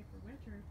that's for winter.